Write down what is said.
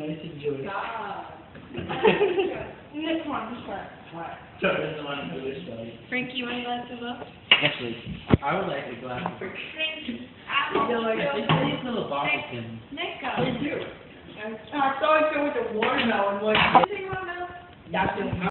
Nice and Jewish. Nick, come this. Frankie, you want a glass of milk? Yes, please. I would like a glass of Thank you. You know, it's these little bottle things. Nick, What do you? I saw it go with watermelon one. you want milk? That's the